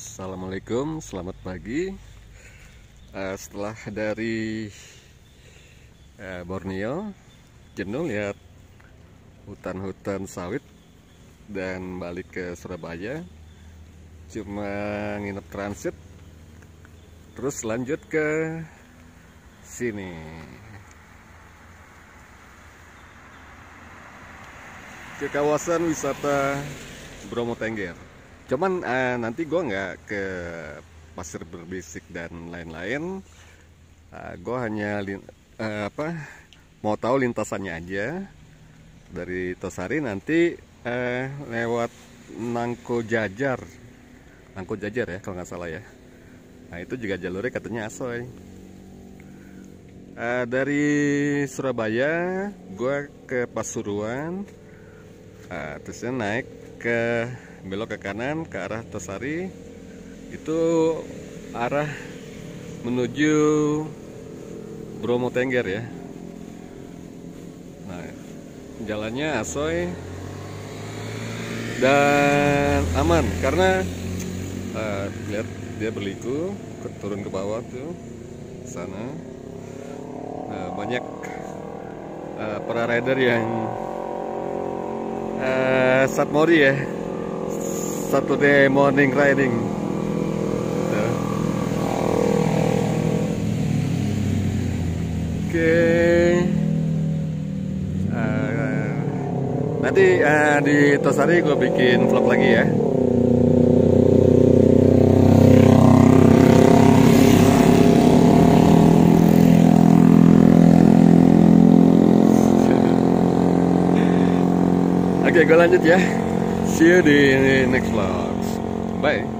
Assalamualaikum, selamat pagi. Uh, setelah dari uh, Borneo, jenuh lihat hutan-hutan sawit dan balik ke Surabaya. Cuma nginep transit, terus lanjut ke sini. Ke kawasan wisata Bromo Tengger. Cuman uh, nanti gue nggak ke pasir berbisik dan lain-lain. Uh, eh, gue hanya uh, apa mau tahu lintasannya aja dari Tosari nanti uh, lewat Nangko Jajar, Nangko Jajar ya kalau nggak salah ya. Nah itu juga jalurnya katanya asoy. Uh, dari Surabaya, gue ke Pasuruan, uh, terusnya naik ke belok ke kanan ke arah Tosari. Itu arah menuju Bromo Tengger ya. Nah jalannya asoy dan aman karena uh, lihat dia berliku turun ke bawah tuh sana. Nah, banyak uh, para rider yang uh, Satmori ya Saturday morning riding. Ya. Oke. Okay. Uh, nanti uh, di Tosari gue bikin vlog lagi ya. Oke, gue lanjut ya. See you in the next vlogs. Bye.